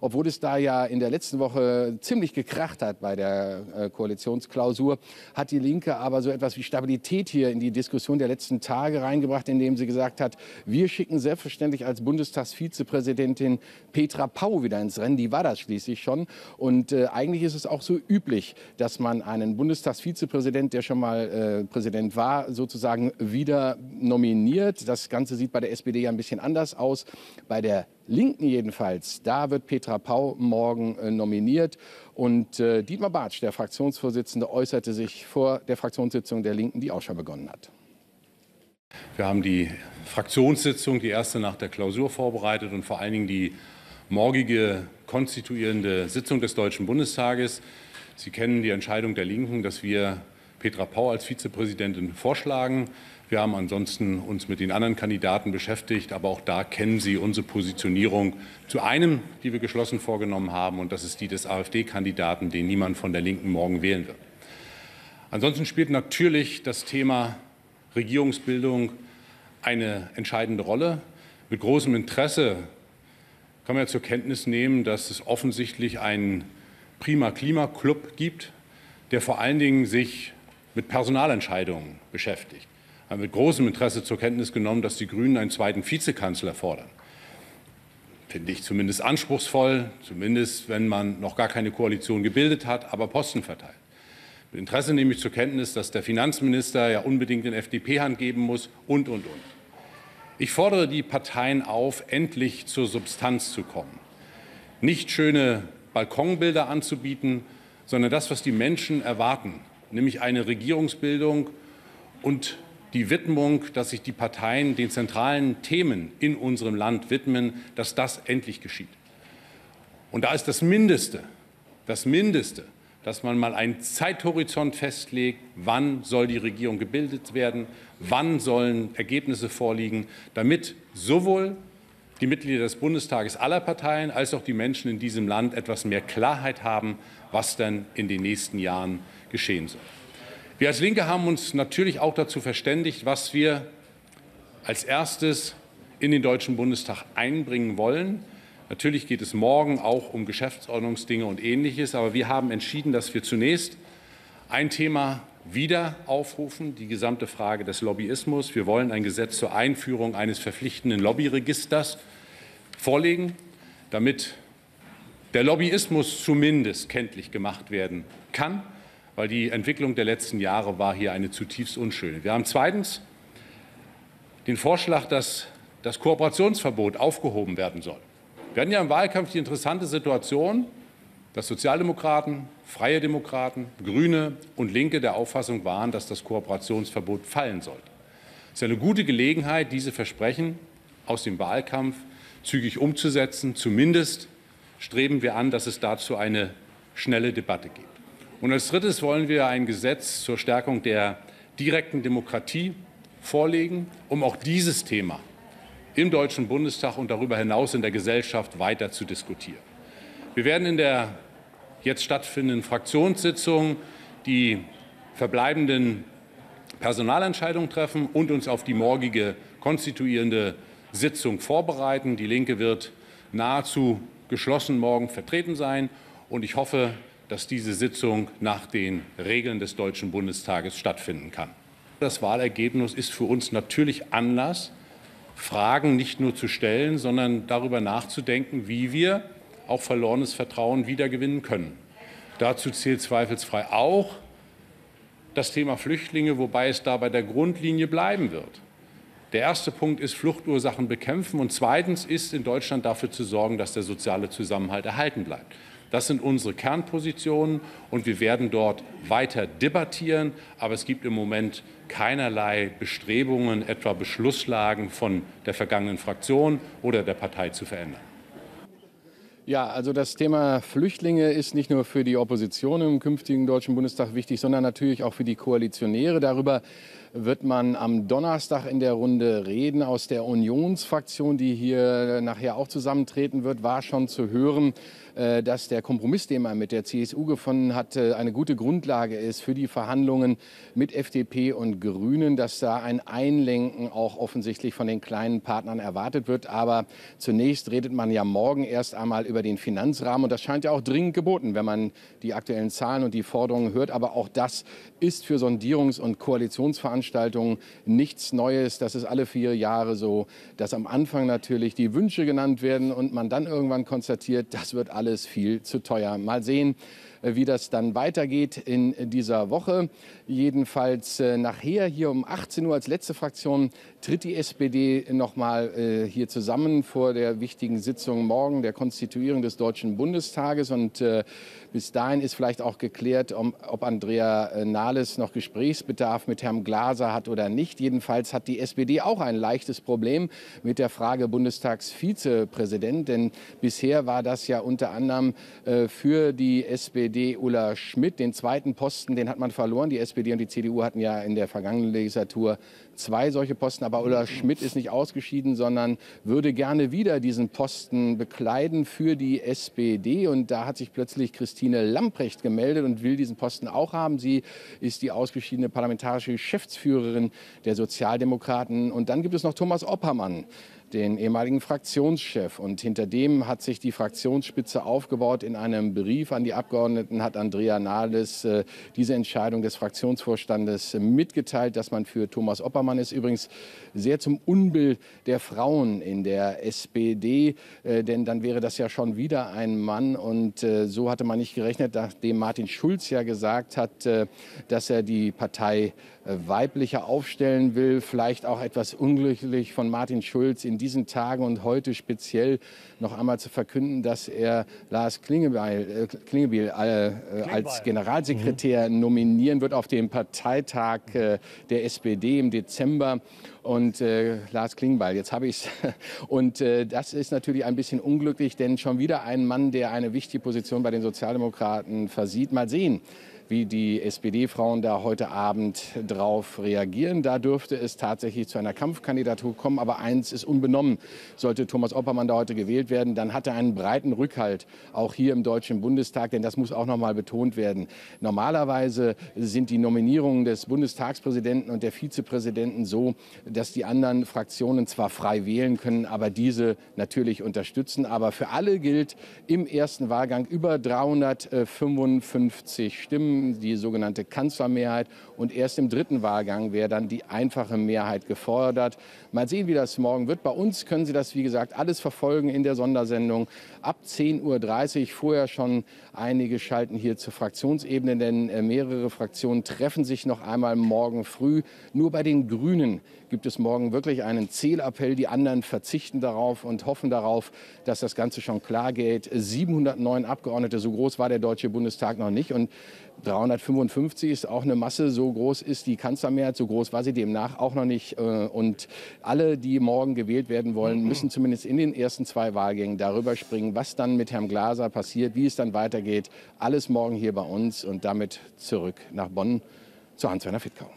obwohl es da ja in der letzten Woche ziemlich gekracht hat bei der äh, Koalitionsklausur, hat die Linke aber so etwas wie Stabilität hier in die Diskussion der letzten Tage reingebracht, indem sie gesagt hat, wir schicken selbstverständlich als Bundestagsvizepräsidentin Petra Pau wieder ins Rennen. Die war das schließlich schon. Und äh, eigentlich ist es auch so üblich, dass man einen Bundestagsvizepräsident, der schon mal äh, Präsident war, sozusagen wieder nominiert. Das Ganze sieht bei der SPD ja ein bisschen anders aus. Bei der Linken jedenfalls, da wird Petra Pau morgen äh, nominiert. Und äh, Dietmar Bartsch, der Fraktionsvorsitzende, äußerte sich vor der Fraktionssitzung der Linken, die auch schon begonnen hat. Wir haben die Fraktionssitzung, die erste nach der Klausur vorbereitet und vor allen Dingen die morgige konstituierende Sitzung des Deutschen Bundestages. Sie kennen die Entscheidung der Linken, dass wir Petra Pau als Vizepräsidentin vorschlagen. Wir haben ansonsten uns mit den anderen Kandidaten beschäftigt, aber auch da kennen Sie unsere Positionierung zu einem, die wir geschlossen vorgenommen haben, und das ist die des AfD-Kandidaten, den niemand von der Linken morgen wählen wird. Ansonsten spielt natürlich das Thema Regierungsbildung eine entscheidende Rolle. Mit großem Interesse kann man ja zur Kenntnis nehmen, dass es offensichtlich einen Prima Klima Club gibt, der vor allen Dingen sich mit Personalentscheidungen beschäftigt haben mit großem Interesse zur Kenntnis genommen, dass die Grünen einen zweiten Vizekanzler fordern. Finde ich zumindest anspruchsvoll, zumindest wenn man noch gar keine Koalition gebildet hat, aber Posten verteilt. Mit Interesse nehme ich zur Kenntnis, dass der Finanzminister ja unbedingt in FDP-Hand geben muss und, und, und. Ich fordere die Parteien auf, endlich zur Substanz zu kommen. Nicht schöne Balkonbilder anzubieten, sondern das, was die Menschen erwarten, nämlich eine Regierungsbildung und die Widmung, dass sich die Parteien den zentralen Themen in unserem Land widmen, dass das endlich geschieht. Und da ist das Mindeste, das Mindeste, dass man mal einen Zeithorizont festlegt, wann soll die Regierung gebildet werden, wann sollen Ergebnisse vorliegen, damit sowohl die Mitglieder des Bundestages aller Parteien als auch die Menschen in diesem Land etwas mehr Klarheit haben, was denn in den nächsten Jahren geschehen soll. Wir als Linke haben uns natürlich auch dazu verständigt, was wir als erstes in den Deutschen Bundestag einbringen wollen. Natürlich geht es morgen auch um Geschäftsordnungsdinge und Ähnliches, aber wir haben entschieden, dass wir zunächst ein Thema wieder aufrufen, die gesamte Frage des Lobbyismus. Wir wollen ein Gesetz zur Einführung eines verpflichtenden Lobbyregisters vorlegen, damit der Lobbyismus zumindest kenntlich gemacht werden kann weil die Entwicklung der letzten Jahre war hier eine zutiefst unschöne. Wir haben zweitens den Vorschlag, dass das Kooperationsverbot aufgehoben werden soll. Wir hatten ja im Wahlkampf die interessante Situation, dass Sozialdemokraten, Freie Demokraten, Grüne und Linke der Auffassung waren, dass das Kooperationsverbot fallen sollte. Es ist eine gute Gelegenheit, diese Versprechen aus dem Wahlkampf zügig umzusetzen. Zumindest streben wir an, dass es dazu eine schnelle Debatte gibt. Und als drittes wollen wir ein Gesetz zur Stärkung der direkten Demokratie vorlegen, um auch dieses Thema im Deutschen Bundestag und darüber hinaus in der Gesellschaft weiter zu diskutieren. Wir werden in der jetzt stattfindenden Fraktionssitzung die verbleibenden Personalentscheidungen treffen und uns auf die morgige konstituierende Sitzung vorbereiten. Die Linke wird nahezu geschlossen morgen vertreten sein. Und ich hoffe, dass diese Sitzung nach den Regeln des Deutschen Bundestages stattfinden kann. Das Wahlergebnis ist für uns natürlich Anlass, Fragen nicht nur zu stellen, sondern darüber nachzudenken, wie wir auch verlorenes Vertrauen wiedergewinnen können. Dazu zählt zweifelsfrei auch das Thema Flüchtlinge, wobei es da bei der Grundlinie bleiben wird. Der erste Punkt ist Fluchtursachen bekämpfen und zweitens ist in Deutschland dafür zu sorgen, dass der soziale Zusammenhalt erhalten bleibt. Das sind unsere Kernpositionen und wir werden dort weiter debattieren. Aber es gibt im Moment keinerlei Bestrebungen, etwa Beschlusslagen von der vergangenen Fraktion oder der Partei zu verändern. Ja, also das Thema Flüchtlinge ist nicht nur für die Opposition im künftigen Deutschen Bundestag wichtig, sondern natürlich auch für die Koalitionäre. Darüber wird man am Donnerstag in der Runde reden. Aus der Unionsfraktion, die hier nachher auch zusammentreten wird, war schon zu hören, äh, dass der Kompromiss, den man mit der CSU gefunden hat, äh, eine gute Grundlage ist für die Verhandlungen mit FDP und Grünen, dass da ein Einlenken auch offensichtlich von den kleinen Partnern erwartet wird. Aber zunächst redet man ja morgen erst einmal über den Finanzrahmen und das scheint ja auch dringend geboten, wenn man die aktuellen Zahlen und die Forderungen hört. Aber auch das ist für Sondierungs- und Koalitionsveranstaltungen nichts Neues. Das ist alle vier Jahre so, dass am Anfang natürlich die Wünsche genannt werden und man dann irgendwann konstatiert, das wird alles viel zu teuer. Mal sehen, wie das dann weitergeht in dieser Woche. Jedenfalls äh, nachher hier um 18 Uhr als letzte Fraktion tritt die SPD noch mal äh, hier zusammen vor der wichtigen Sitzung morgen der Konstituierung des Deutschen Bundestages. Und bis dahin ist vielleicht auch geklärt, ob Andrea Nahles noch Gesprächsbedarf mit Herrn Glaser hat oder nicht. Jedenfalls hat die SPD auch ein leichtes Problem mit der Frage Bundestagsvizepräsident. Denn bisher war das ja unter anderem für die SPD SPD Ulla Schmidt. Den zweiten Posten, den hat man verloren. Die SPD und die CDU hatten ja in der vergangenen Legislatur zwei solche Posten. Aber Ulla Schmidt ist nicht ausgeschieden, sondern würde gerne wieder diesen Posten bekleiden für die SPD. Und da hat sich plötzlich Christine Lamprecht gemeldet und will diesen Posten auch haben. Sie ist die ausgeschiedene parlamentarische Geschäftsführerin der Sozialdemokraten. Und dann gibt es noch Thomas Oppermann den ehemaligen Fraktionschef. Und hinter dem hat sich die Fraktionsspitze aufgebaut. In einem Brief an die Abgeordneten hat Andrea Nahles äh, diese Entscheidung des Fraktionsvorstandes mitgeteilt, dass man für Thomas Oppermann ist. Übrigens sehr zum Unbild der Frauen in der SPD, äh, denn dann wäre das ja schon wieder ein Mann. Und äh, so hatte man nicht gerechnet, nachdem Martin Schulz ja gesagt hat, dass er die Partei weiblicher aufstellen will. Vielleicht auch etwas unglücklich von Martin Schulz in diesen Tagen und heute speziell noch einmal zu verkünden, dass er Lars Klingebiel, äh, Klingebiel äh, als Generalsekretär mhm. nominieren wird auf dem Parteitag äh, der SPD im Dezember. Und äh, Lars Klingbeil, jetzt habe ich es. Und äh, das ist natürlich ein bisschen unglücklich, denn schon wieder ein Mann, der eine wichtige Position bei den Sozialdemokraten versieht. Mal sehen wie die SPD-Frauen da heute Abend drauf reagieren. Da dürfte es tatsächlich zu einer Kampfkandidatur kommen. Aber eins ist unbenommen. Sollte Thomas Oppermann da heute gewählt werden, dann hat er einen breiten Rückhalt, auch hier im Deutschen Bundestag. Denn das muss auch noch mal betont werden. Normalerweise sind die Nominierungen des Bundestagspräsidenten und der Vizepräsidenten so, dass die anderen Fraktionen zwar frei wählen können, aber diese natürlich unterstützen. Aber für alle gilt im ersten Wahlgang über 355 Stimmen die sogenannte Kanzlermehrheit. Und erst im dritten Wahlgang wäre dann die einfache Mehrheit gefordert. Mal sehen, wie das morgen wird. Bei uns können Sie das, wie gesagt, alles verfolgen in der Sondersendung ab 10.30 Uhr. Vorher schon einige schalten hier zur Fraktionsebene, denn äh, mehrere Fraktionen treffen sich noch einmal morgen früh. Nur bei den Grünen gibt es morgen wirklich einen Zählappell. Die anderen verzichten darauf und hoffen darauf, dass das Ganze schon klar geht. 709 Abgeordnete, so groß war der Deutsche Bundestag noch nicht. Und 355 ist auch eine Masse, so groß ist die Kanzlermehrheit, so groß war sie demnach auch noch nicht. Äh, und alle, die morgen gewählt werden wollen, müssen zumindest in den ersten zwei Wahlgängen darüber springen, was dann mit Herrn Glaser passiert, wie es dann weitergeht. Alles morgen hier bei uns und damit zurück nach Bonn zu Hans-Werner Fittkau.